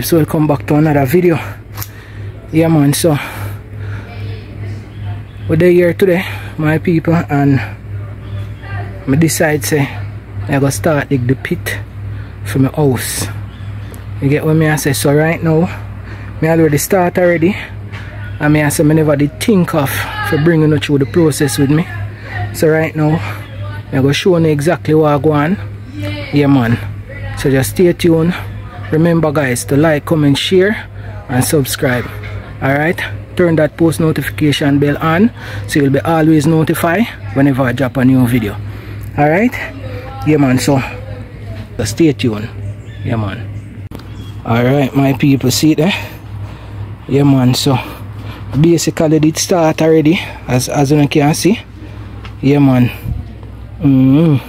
so welcome back to another video. Yeah man so we're here today my people and I decide say I go start dig the pit for my house. You get what me I say? So right now me already start already and me I say me never did think of for bringing you through the process with me. So right now I go show you exactly what I go on. Yeah man. So just stay tuned remember guys to like comment share and subscribe. All right? Turn that post notification bell on so you'll be always notified whenever i drop a new video. All right? Yeah man so, stay tuned. Yeah man. All right my people see there yeah man so basically it start already as as you can see. Yeah man. Mm -hmm.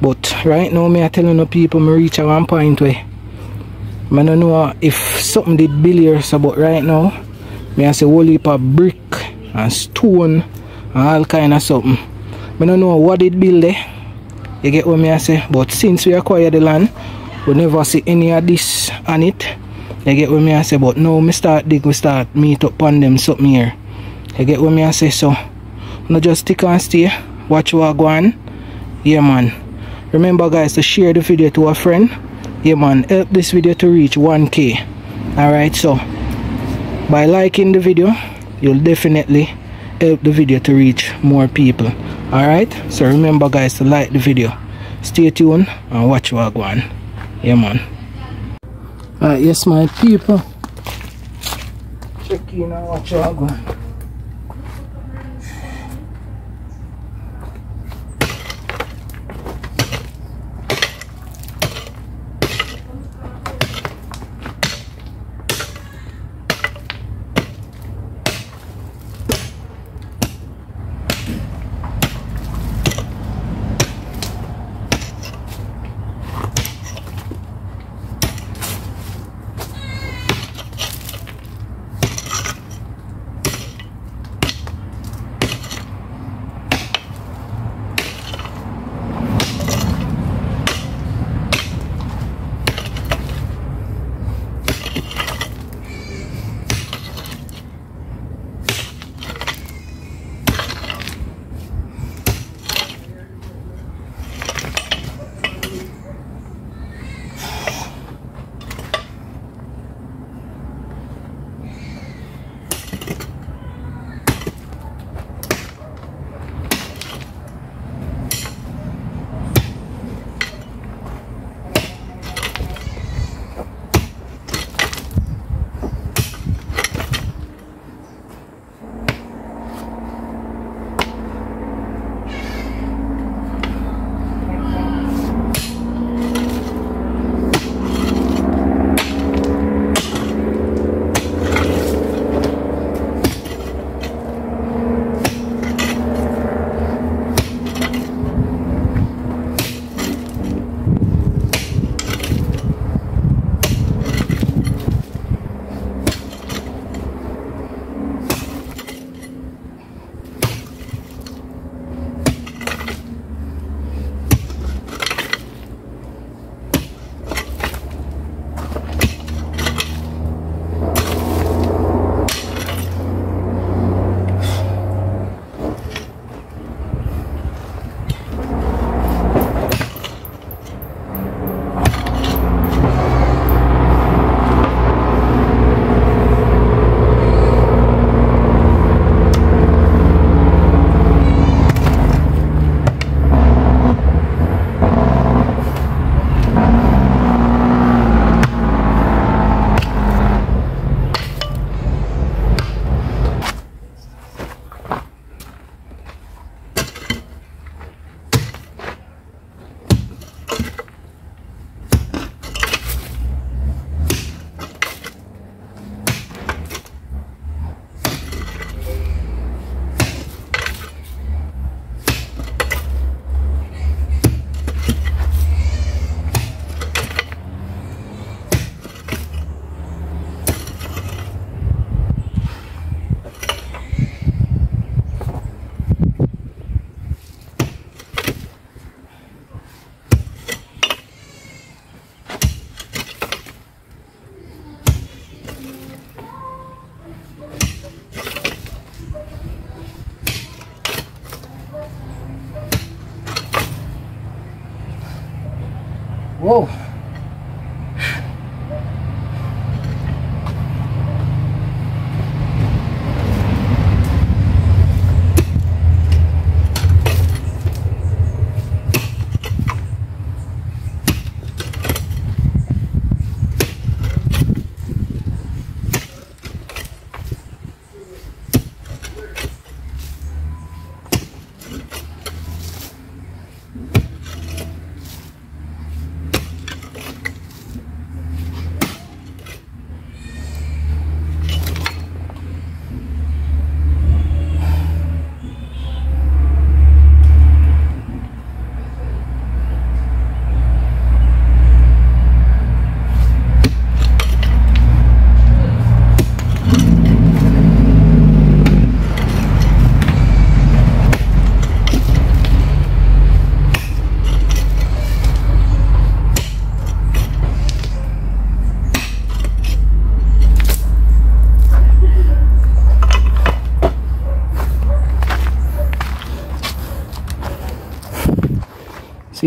but right now me i telling the people me reach a one point where I don't know if something did build here so but right now me I say whole heap of brick and stone and all kind of something. I don't know what it build there. You get what me I say? But since we acquired the land, we never see any of this on it. You get what me I say? But now me start dig, we start meet up on them something here. You get what me I say? So, not just stick and stay. Watch what go on. Yeah man. Remember guys to share the video to a friend yeah man help this video to reach 1k alright so by liking the video you'll definitely help the video to reach more people. Alright so remember guys to like the video. Stay tuned and watch what go on. Yeah man. Alright yes my people. Check in and watch what go on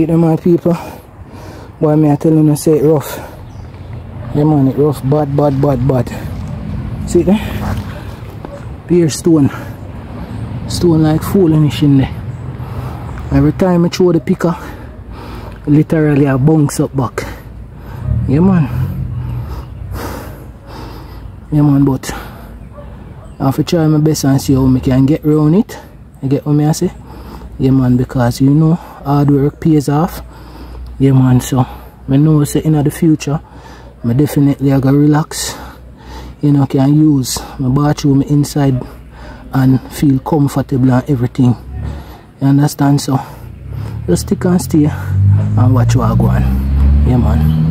See them people? Why me I tell them to say it rough. Yeah man, it rough, bad, bad, bad, bad. See there? Beer stone. Stone like foolish in there. Every time I throw the picker, literally I bounce up back. Yeah man. Yeah man, but I have to try my best and see how I can get around it. You get what me I say? Yeah man, because you know hard work pays off. Yeah man so I know say in the future I definitely I go relax. You know can use my bathroom inside and feel comfortable and everything. You understand so just stick and stay and watch what I go on. Yeah man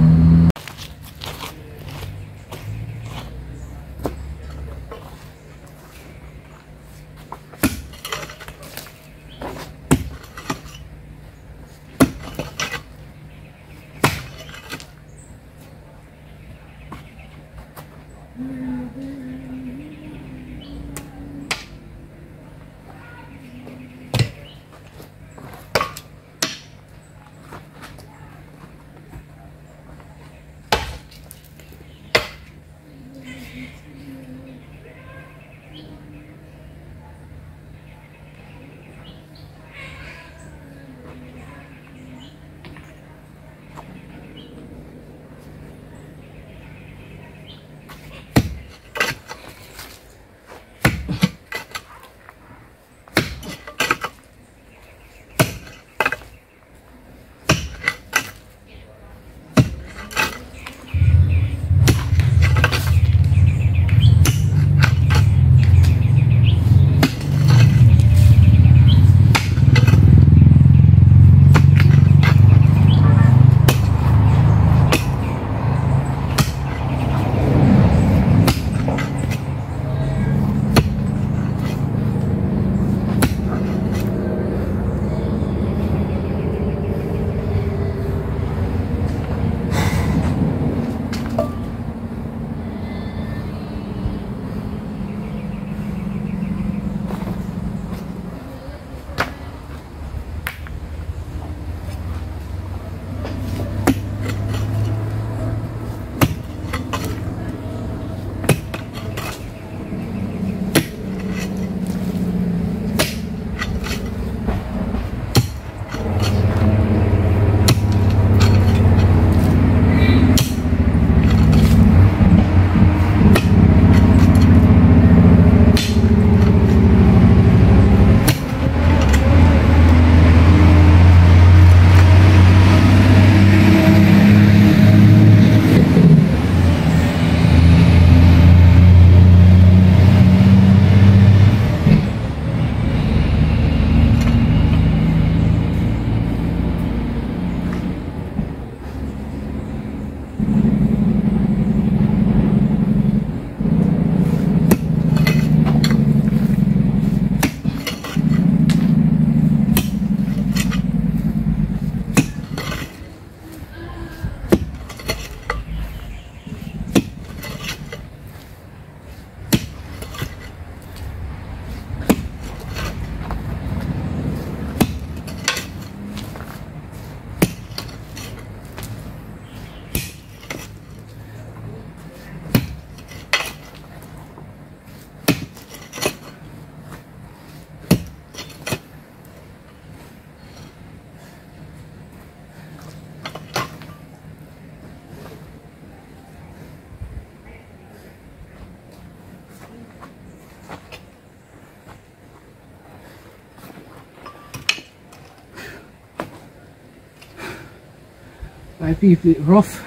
My people rough.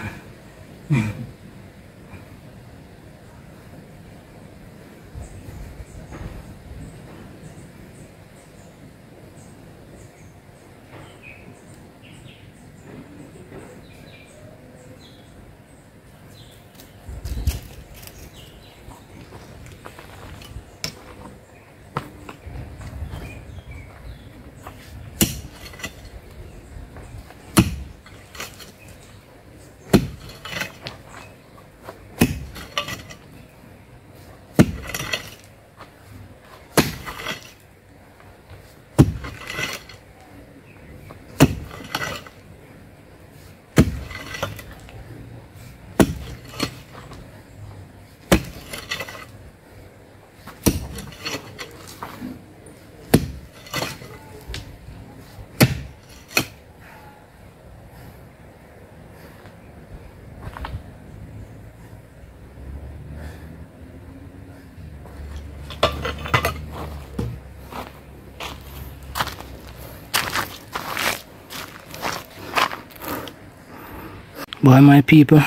Boy, my people,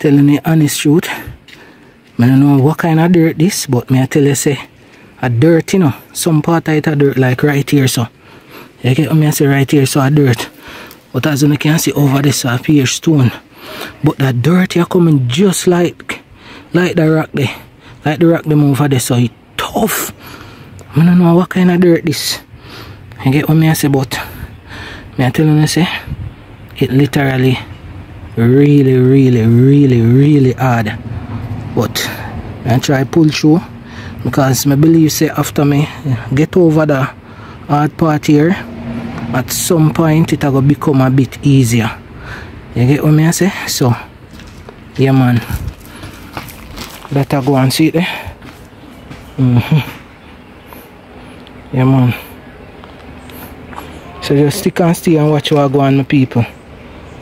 telling the honest truth. I don't know what kind of dirt this, but me I tell you say, a dirt, you know, some part of it a dirt, like right here, so. You get me I say right here, so a dirt. But as you can see over this, so appear stone. But that dirt here coming just like, like the rock there. Like the rock them over there, so it tough. I don't know what kind of dirt this. You get what me I say, but me I tell you say, it literally really really really really hard. But I try pull through because I believe say after me get over the hard part here at some point it will become a bit easier. You get what I say? So yeah man. Better go and see it mm -hmm. yeah man. So just stick and stay and watch what go on my people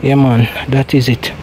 yeah man that is it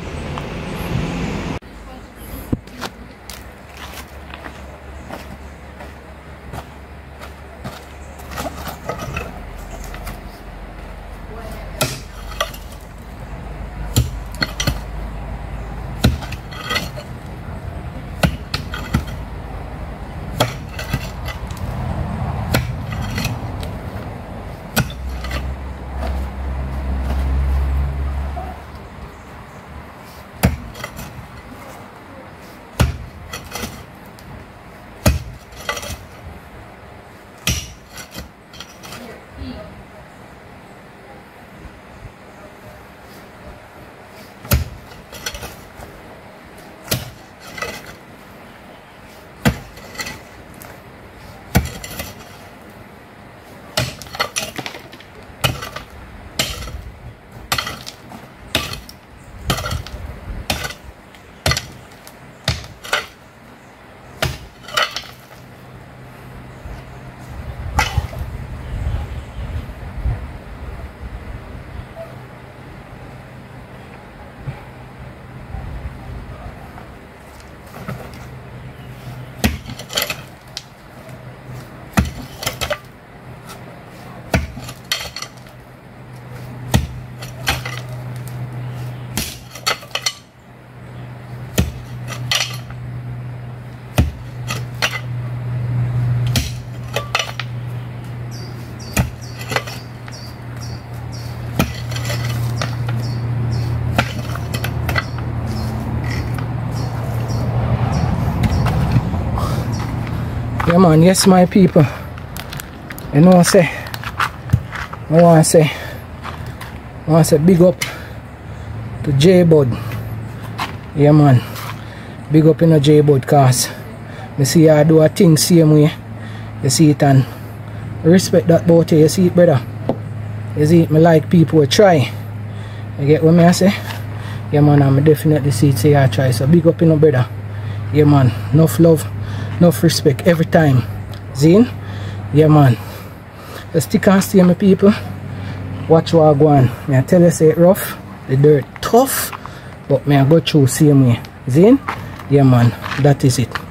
man, yes my people. You know what I say? I want to say, I want to say big up to J Bud. Yeah man, big up in a J Bud cause I see I do a thing same way. You see it and respect that boat you see it brother. You see it, me like people will try. You get what me I say? Yeah man, I'm definitely see it say I try. So big up in a brother. Yeah man, enough love enough respect every time. Zine? Yeah man. Let's stick and stay my people. Watch what I go on. May I tell you say it rough, the dirt tough, but may I go through same way. Zine? Yeah man, that is it.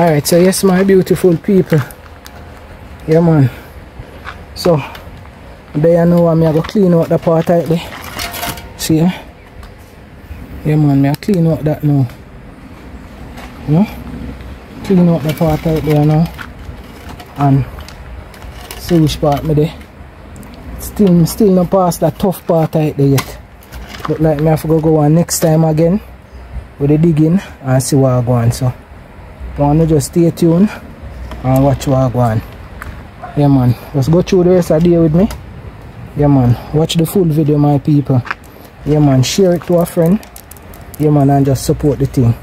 Alright, so yes my beautiful people. Yeah man. So there you know I'm going to clean out the part right there. See eh? Yeah man, me clean out that now. You know? Clean out the part right there now. And see which part me there. Still still not past that tough part right there yet. But like me have to go on next time again with the digging and see what I go on so wanna just stay tuned and watch what go on. Yeah man, just go through the rest of the day with me. Yeah man, watch the full video my people. Yeah man, share it to a friend. Yeah man, and just support the thing.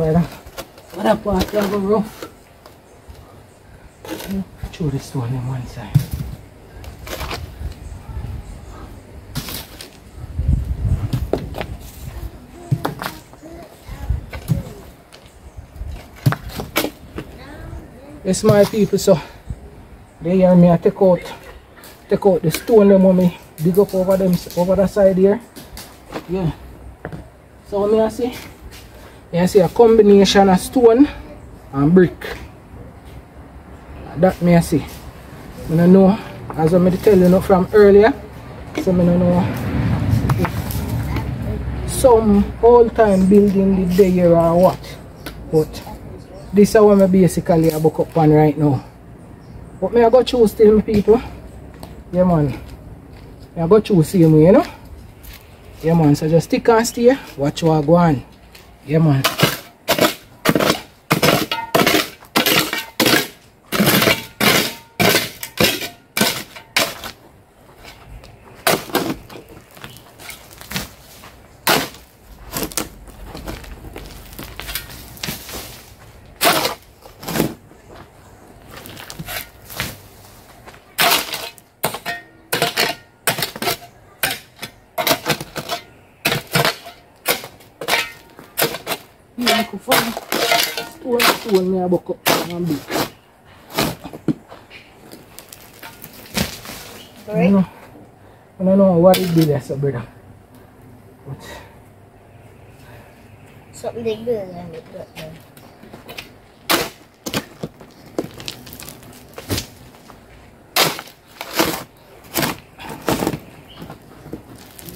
Whatever lang. Wala pa at lang bro. Throw this one on one side. Yes my people so they hear me I take out take out the stone them when me dig up over them over the side here. Yeah. So me I see you see a combination of stone and brick. That me see. I don't know, as I tell you from earlier, so I don't know some old time building did there or what. But this is what I basically I book up on right now. But me I go choose still people. Yeah man. I go choose same way, you know? Yeah man, so just stick and stay, watch what I go on. Yeah, man. Don't know what it be there, so brother. But, Something big and it got there.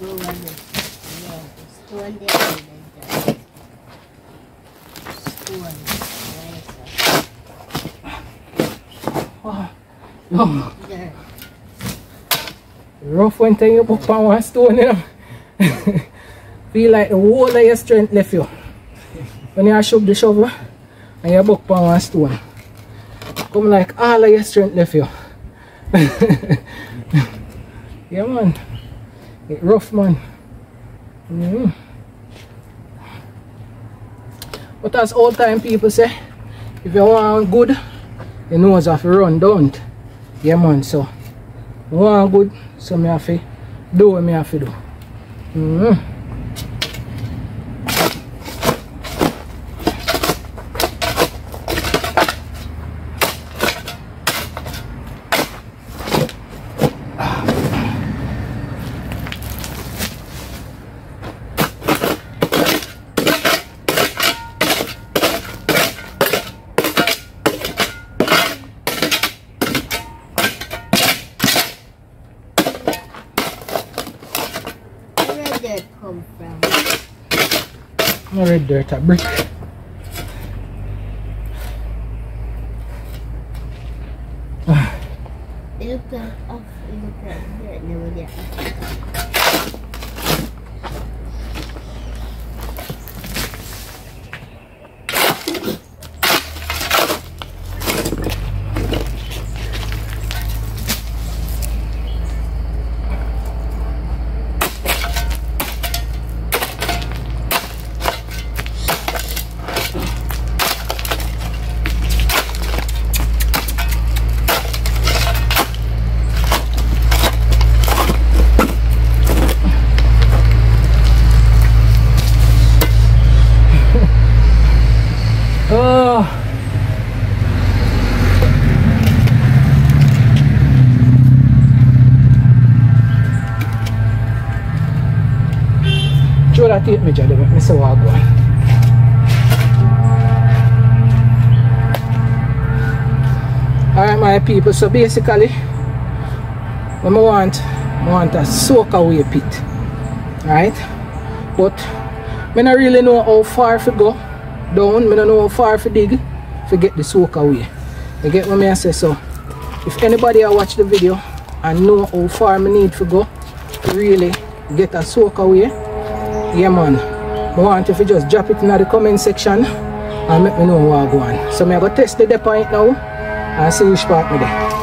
Go on this. Yeah, stone there and then just stone. wow. Yo, There. rough when time you buck on one stone, you know. Feel like the whole of your strength left you. When you shove the shovel and you buck on one stone. Come like all of your strength left you. yeah man. It rough man. Mm. But as old time people say, if you want good, you know have to run, don't Yeah man, so Wan goud, se mi a fe. Do we mi a fe do. Mm. From? No Me I go. Alright my people, so basically what I want, I want a soak away pit. Right? But when I don't really know how far to go down. I don't know how far to dig to get the soak away. You get what I say? So if anybody a watch the video and know how far I need to go to really get a soak away, yeah man. I want you just drop it in the comment section and let me know what I go on. So I go test the right now and see which part me there.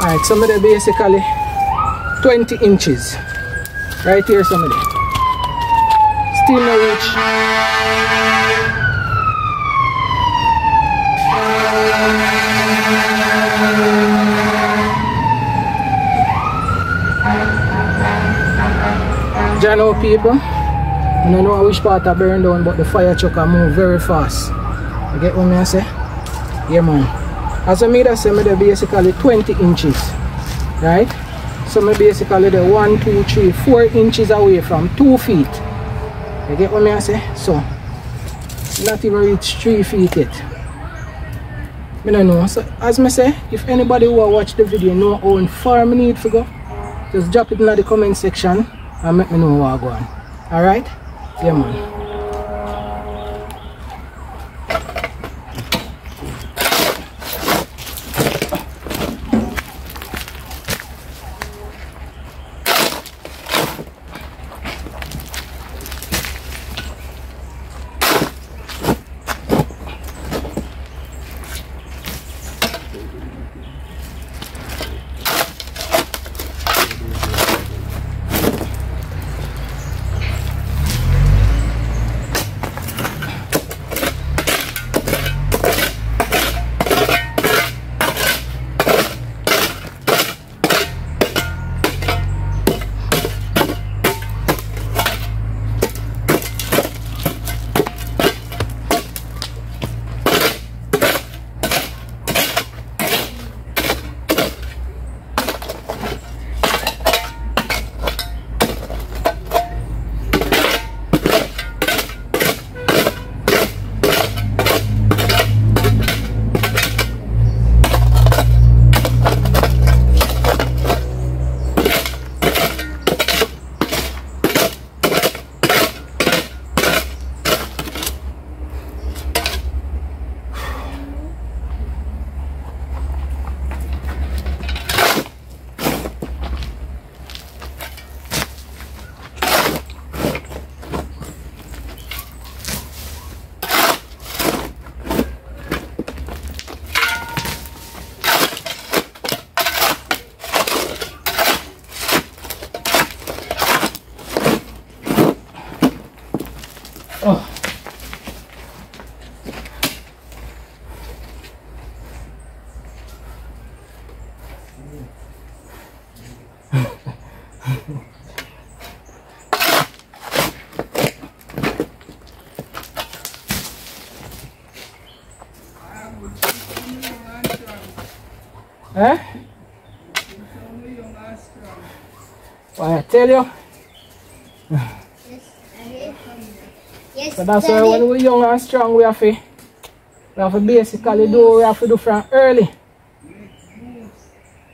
Alright, some of basically 20 inches. Right here, some of them. Still no reach. Jano people, I don't know which part I burn down, but the fire truck can move very fast. You get what I say? Yeah, man. As I made I say, me basically 20 inches, right? So me basically the one, two, three, four inches away from two feet. You get what I say? So, not even reach three feet yet. I don't know. So, as me say, if anybody who watch the video know how far I need to go, just drop it in the comment section and make me know what I go on. Alright? Yeah, man. You? Yes, I hear from. Yes, So that's why when we're young and strong, we have to, we have to basically do what we have to do from early.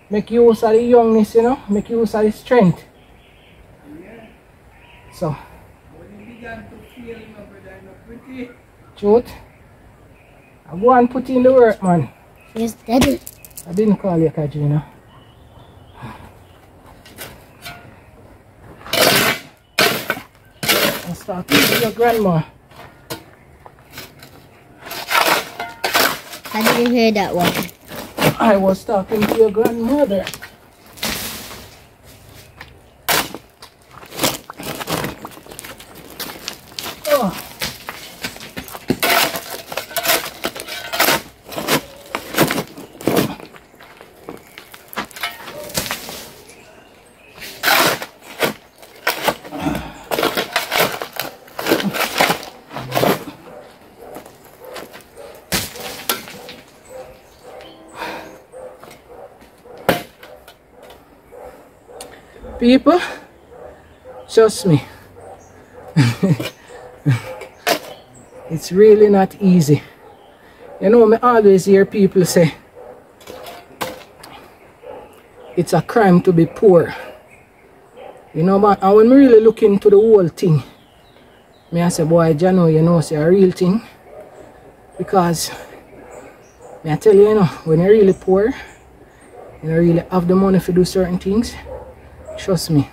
Make use of the youngness, you know, make use of the strength. So, When you begin to feel nobody. truth, I go and put in the work, man. Yes, Daddy. I didn't call you Katrina. I start with your grandma. I didn't hear that one. I was talking to your grandmother. People, trust me. it's really not easy. You know, me always hear people say it's a crime to be poor. You know, but and when we really look into the whole thing, me I say, boy, Jano, you know, it's a real thing. Because, me I tell you, you know, when you're really poor, you don't really have the money to do certain things, trust me,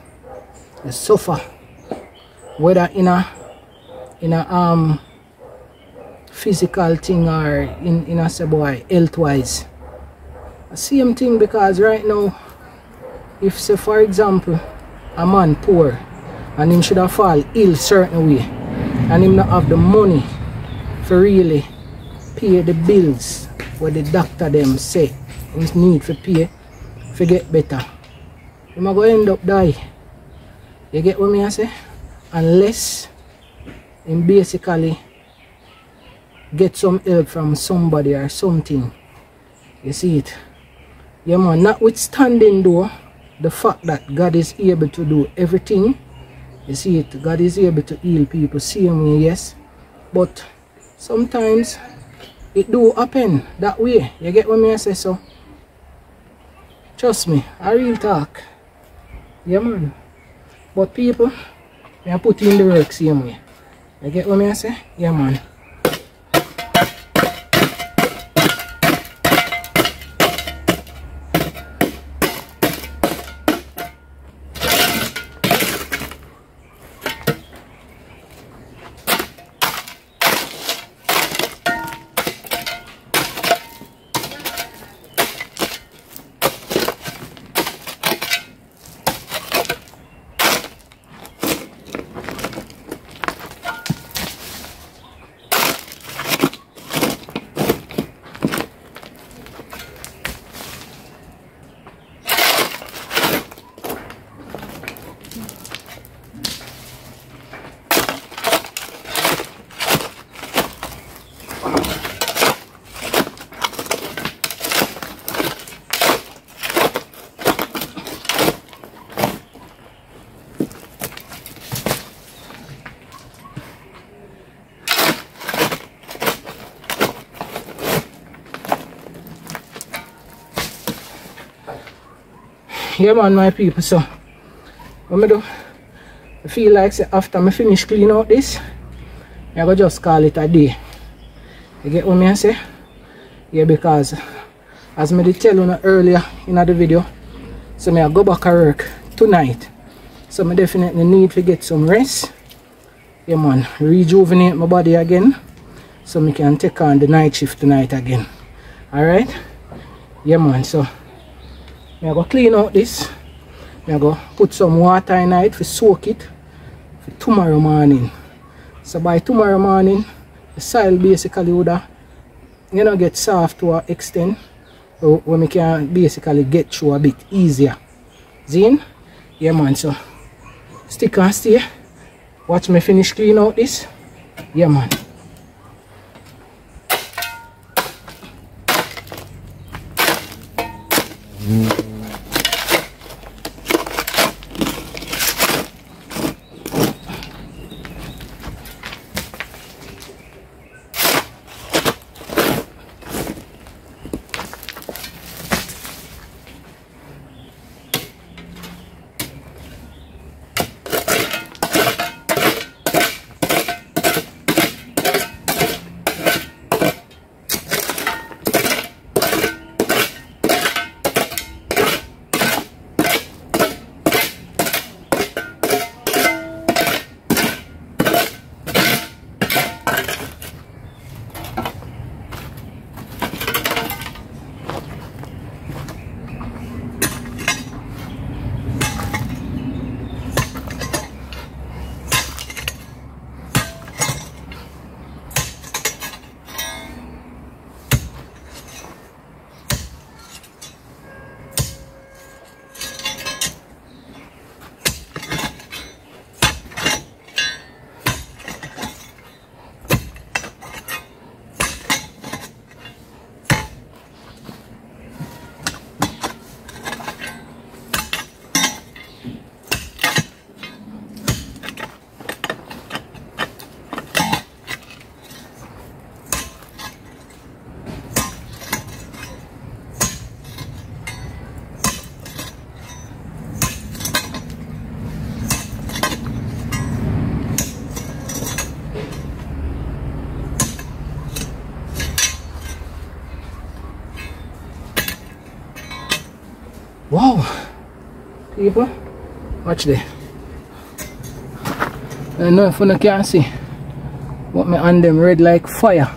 you suffer. Whether in a in a um physical thing or in, in a boy health wise. Same thing because right now if say for example a man poor and him should have fall ill certain way and him not have the money for really pay the bills what the doctor them say he need for pay for get better him a go end up die? You get what me I say? Unless him basically get some help from somebody or something. You see it? Yeah man notwithstanding though the fact that God is able to do everything you see it? God is able to heal people same me, yes. But sometimes it do happen that way. You get what me I say? So trust me I real talk yeah man but people I put in the work same way you get what I say? Yeah man yeah man my people so what me do? I feel like say after me finish clean out this I go just call it a day. You get what me I say? Yeah because as me did tell you earlier in the video so me I go back to work tonight. So me definitely need to get some rest. Yeah man rejuvenate my body again so me can take on the night shift tonight again. Alright yeah man so I go clean out this. I go put some water in it to soak it for tomorrow morning. So by tomorrow morning, the soil basically would have, you know, get soft to an extent where we can basically get through a bit easier. Zine? Yeah man, so stick and stay. Watch me finish clean out this. Yeah man. People, watch there. I know if you can see, What my hand them red like fire.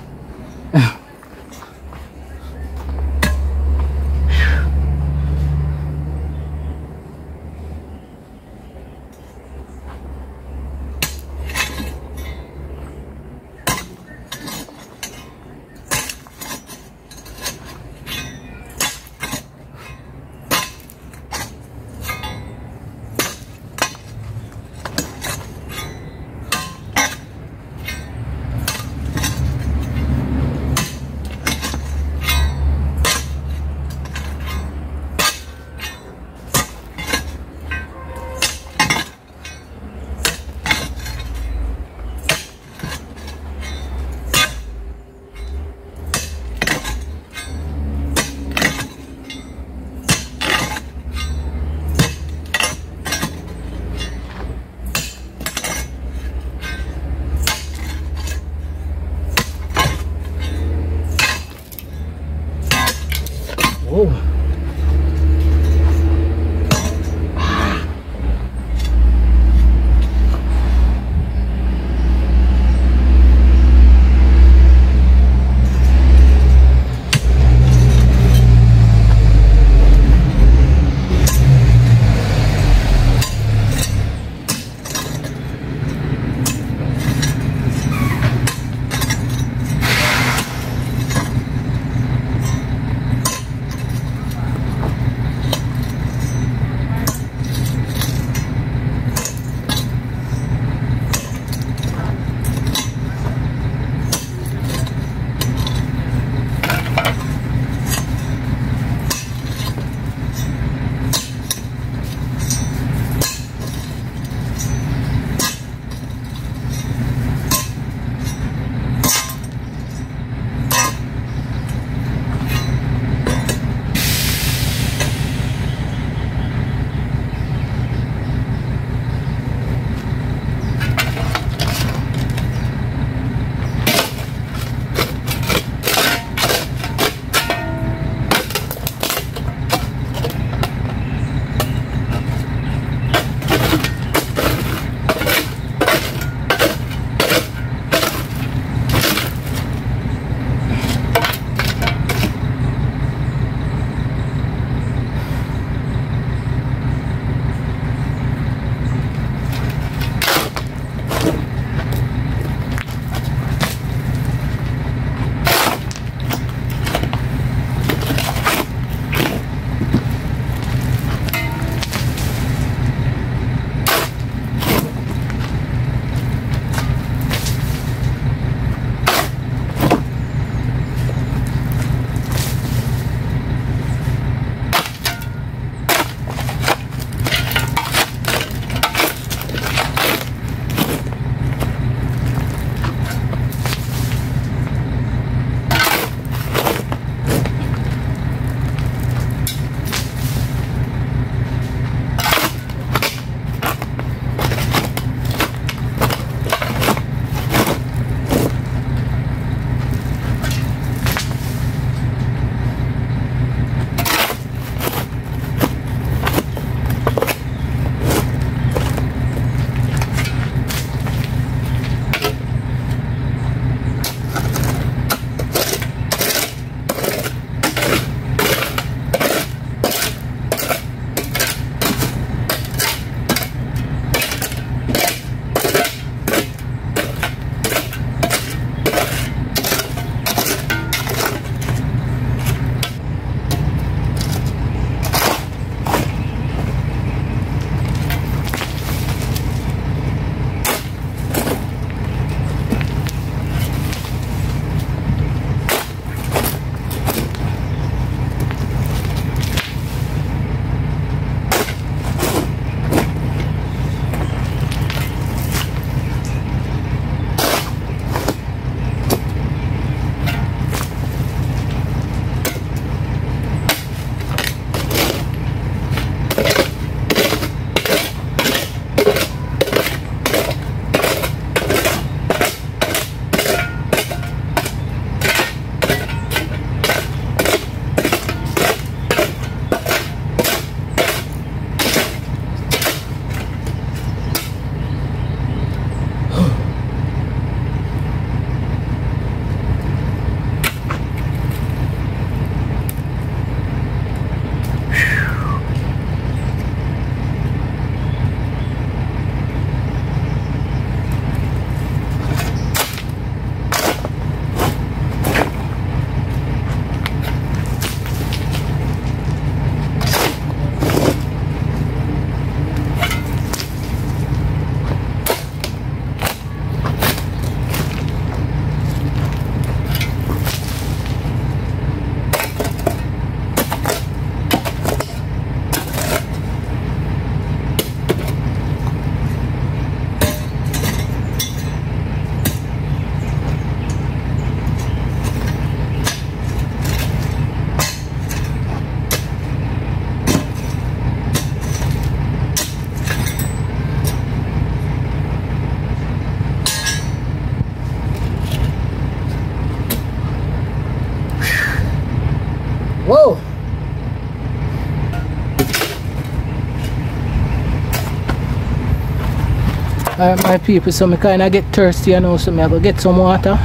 Alright my people, so me kinda get thirsty you know, so me I go get some water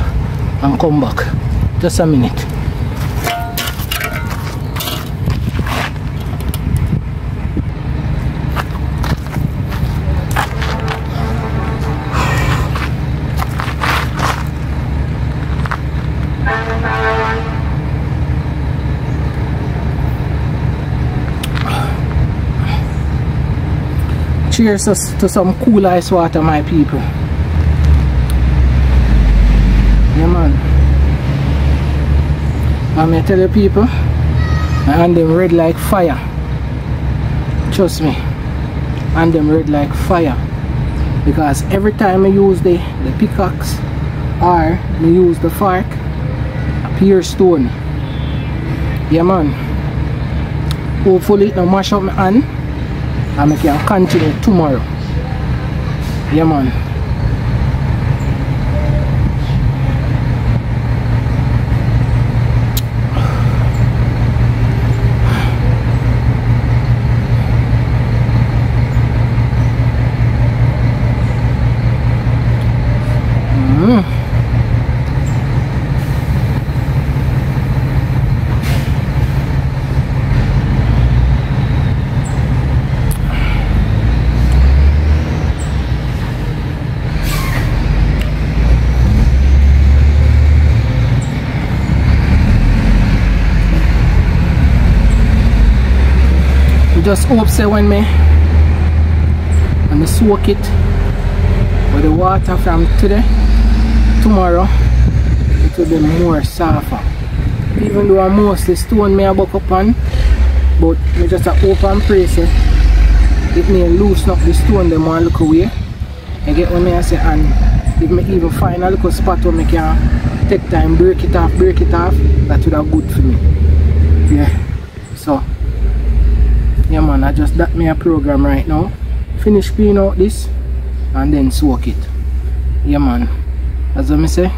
and come back. Just a minute. Cheers to, to some cool ice water, my people. Yeah, man. I'm gonna tell you people, my hand them red like fire. Trust me, and them red like fire. Because every time I use the, the pickaxe or I use the fork, a pure stone. Yeah, man. Hopefully it don't mash up my hand and I can continue tomorrow. Yeah man. Hope say when me and me soak it with the water from today tomorrow it will be more softer. Even though I mostly stone me I buck up on but me just a hope and pray say it may loosen up the stone them one look away. You get what me I say? And if me even find a little spot where me can take time break it off break it off that would have good for me. Yeah yeah man I just that me a program right now. Finish clean out this and then soak it. Yeah man. As I say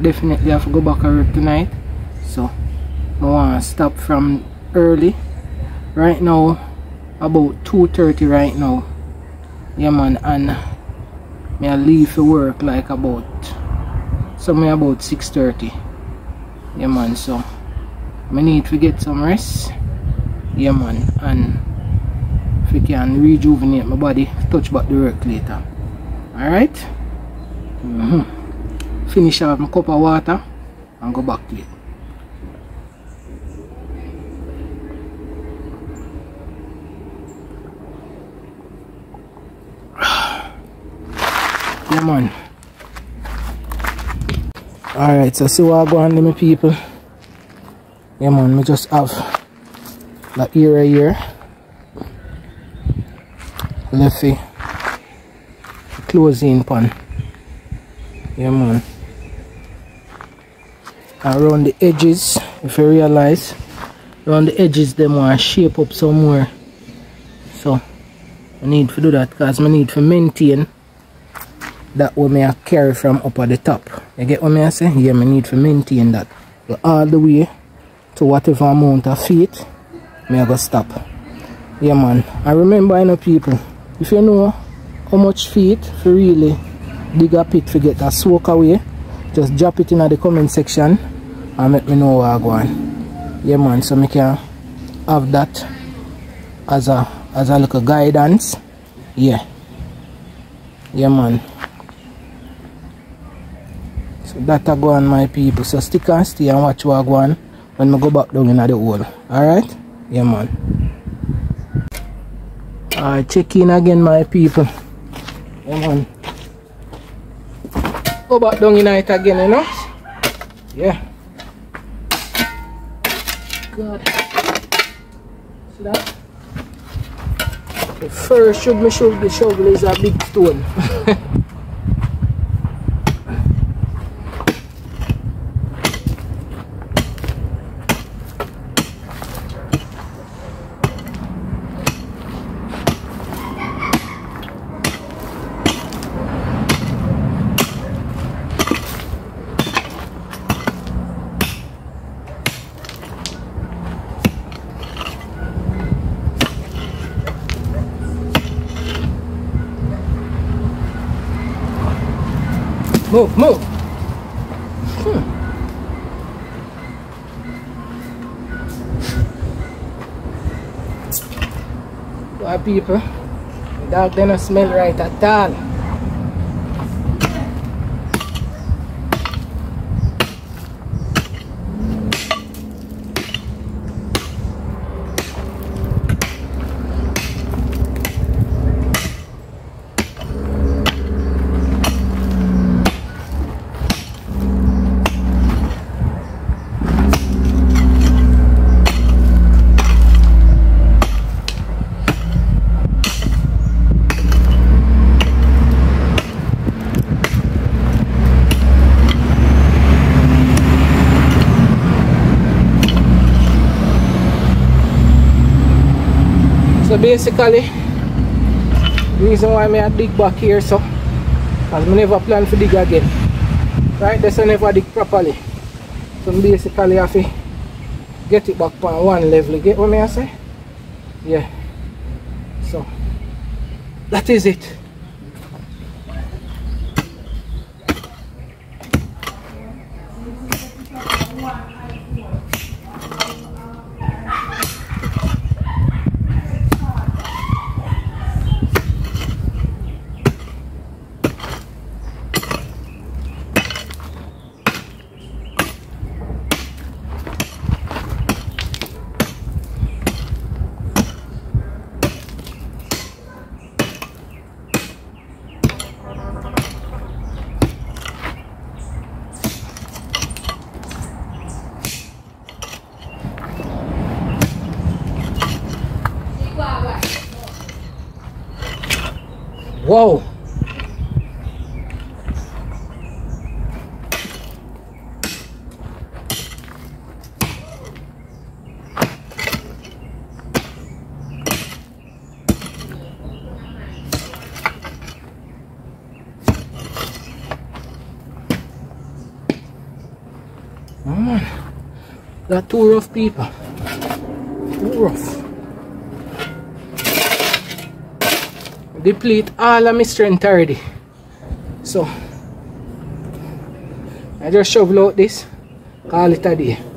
definitely have to go back to work tonight. So I want to stop from early. Right now about 2.30 right now. Yeah man and me I leave for work like about somewhere about 6.30 yeah man so I need to get some rest. Yeah man and we can rejuvenate my body touch back the work later. Alright? Mm -hmm. finish off my cup of water and go back to it. Yeah man. Alright so see what I go on my people. Yeah man me just have that area here left the closing pan yeah man around the edges if you realize around the edges them want shape up somewhere so I need to do that because I need to maintain that what I carry from up at the top. You get what I say? Yeah, I need to maintain that. All the way to whatever amount of feet, me I go stop. Yeah man. I remember I know people, if you know how much feet really dig a pit to get that soak away, just drop it in the comment section and let me know where I go on. Yeah man, so me can have that as a as a little guidance. Yeah. Yeah man. So that I go on my people. So stick and stay and watch what I go on when I go back down in the hole. Alright? Yeah man. Alright, check in again my people. Yeah man. Go back down in it again, you know? Yeah. God. See that? The first should me show the shovel is a big stone. Move, move. Hmm. Why people? The dog don't smell right at all. Basically, reason why me I dig back here so, because I never plan to dig again. Right, this I never dig properly. So basically I have to get it back on one level. Get what me I say? Yeah. So, that is it. That too rough people. Too rough. deplete all of my strength already. So I just shovel out this, call it a day.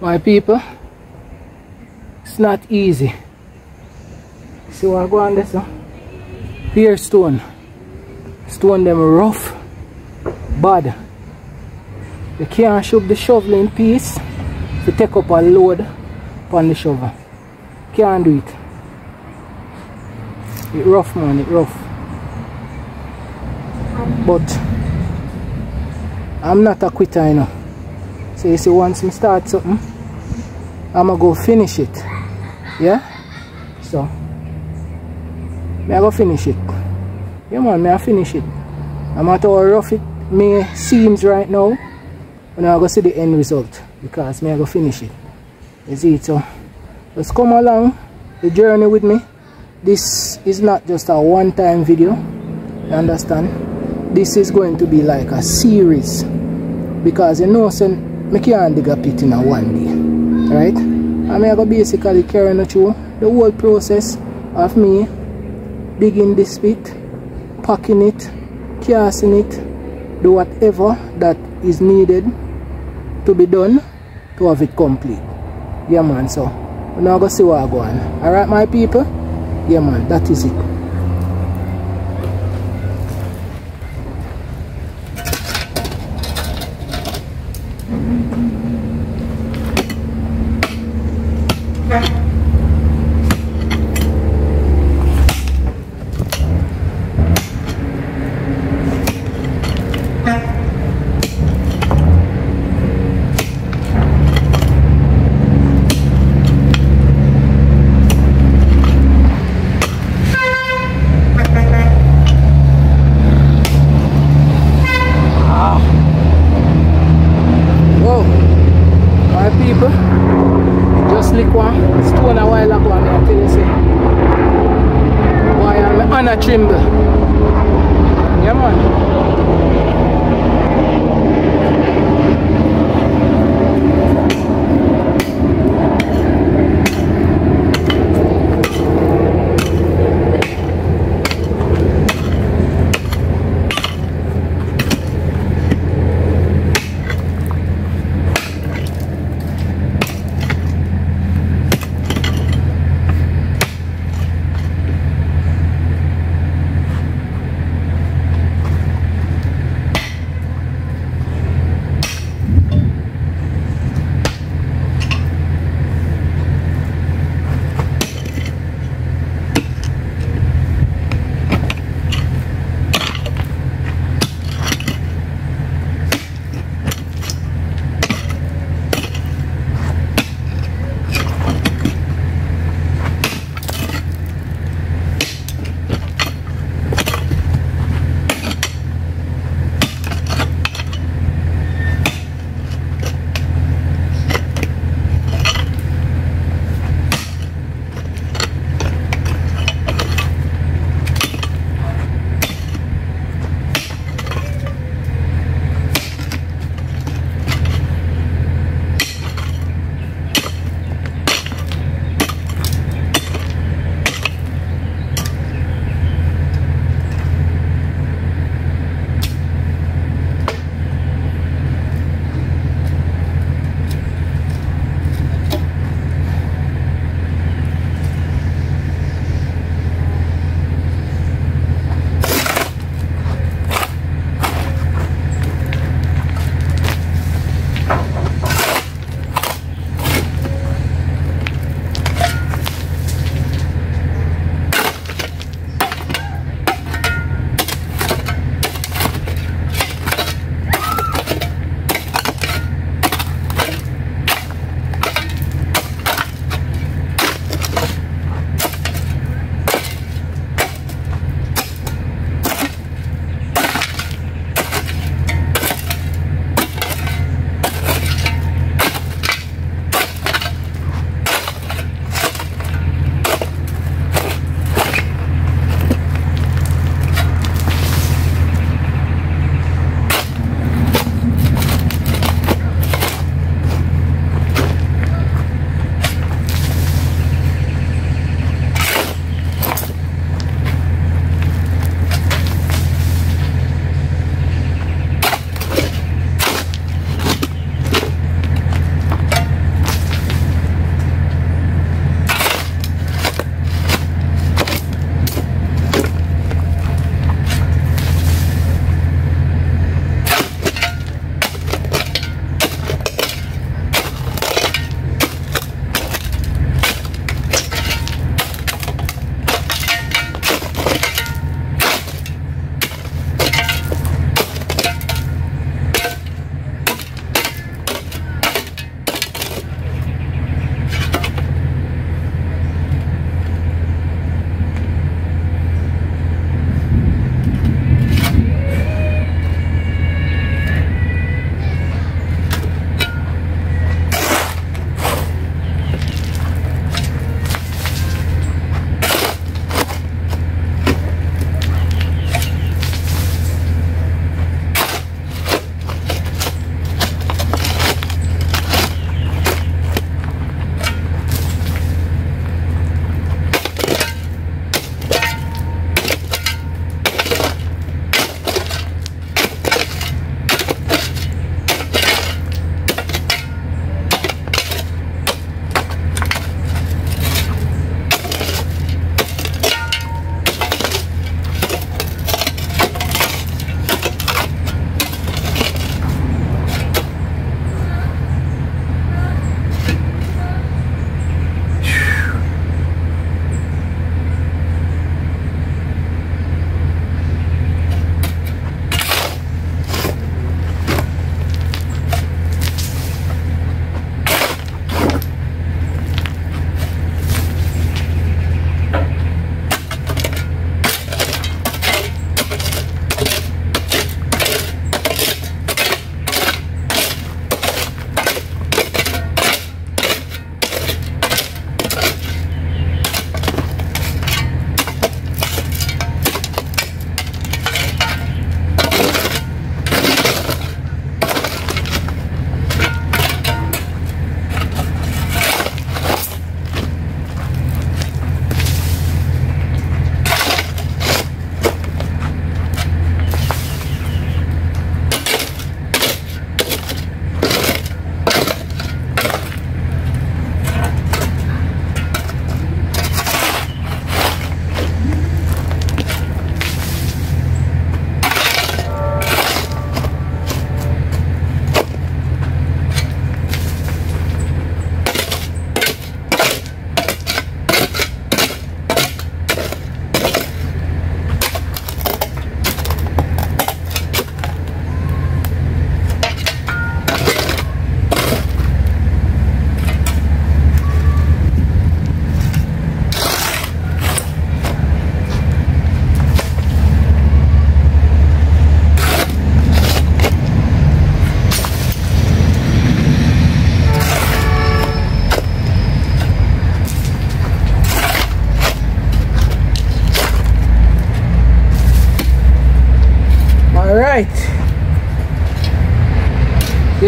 My people it's not easy. See what I go on this here stone. Stone them rough bad. You can't shove the shovel in piece to take up a load on the shovel. Can't do it. It rough man it rough. But I'm not a quitter you know so you see once I start something, I'ma go finish it. Yeah? So me I go finish it. Yeah man, me I finish it. No matter how rough it may seems right now, and I go see the end result because me I go finish it. You see it so just come along the journey with me. This is not just a one-time video. You understand? This is going to be like a series because you know I can't dig a pit in a one day. Right? And I go basically carrying through the whole process of me digging this pit, packing it, casting it, do whatever that is needed to be done to have it complete. Yeah man, so now go see what I go on. Alright my people? Yeah man, that is it.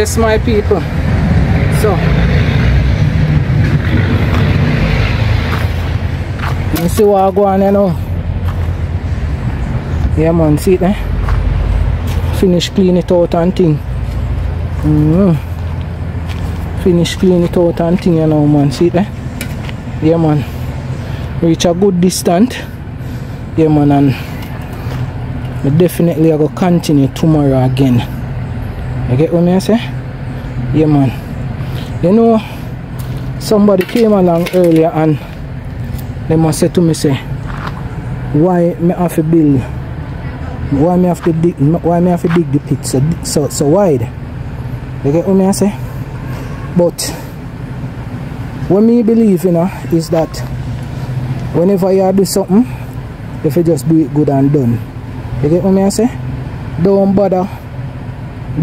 Yes, my people. So, you see what I go on you know? Yeah, man, see it, eh? Finish clean it out and thing. Mm -hmm. Finish clean it out and thing, you know, man, see it, eh? Yeah, man. Reach a good distance. Yeah, man, and definitely I go continue tomorrow again. You get what I say? Yeah, man. You know, somebody came along earlier and they must say to me, say, why me have to build, why me have to dig, why me have to dig the pit so, so, so wide? You get what I say? But, what me believe, you know, is that whenever you do something, if you just do it good and done. You get what I say? Don't bother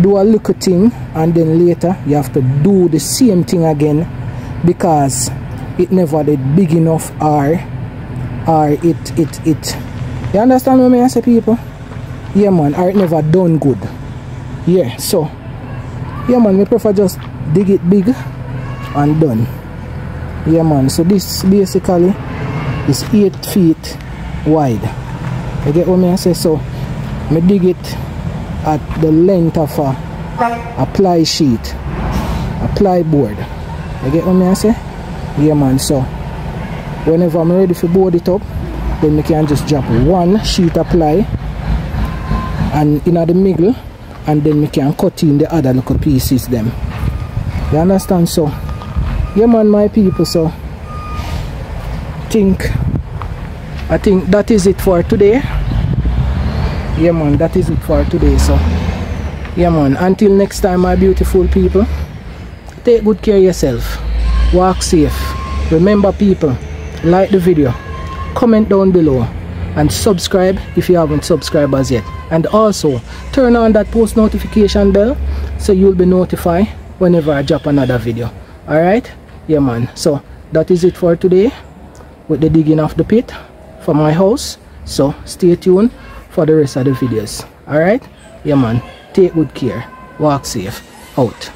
do a little thing and then later you have to do the same thing again because it never did big enough or or it it it you understand what I say people? Yeah man or it never done good. Yeah so yeah man we prefer just dig it big and done. Yeah man so this basically is 8 feet wide. You get what I say? So me dig it at the length of a, a ply sheet a ply board. You get what I say yeah man so whenever I'm ready to board it up then we can just drop one sheet apply and in the middle and then we can cut in the other little pieces them. You understand so? Yeah man my people so think I think that is it for today yeah man that is it for today so. Yeah man until next time my beautiful people take good care of yourself. Walk safe. Remember people like the video comment down below and subscribe if you haven't subscribed as yet. And also turn on that post notification bell so you'll be notified whenever I drop another video. Alright? Yeah man. So that is it for today. With the digging of the pit for my house so stay tuned for the rest of the videos. Alright? Yeah man. Take good care. Walk safe. Out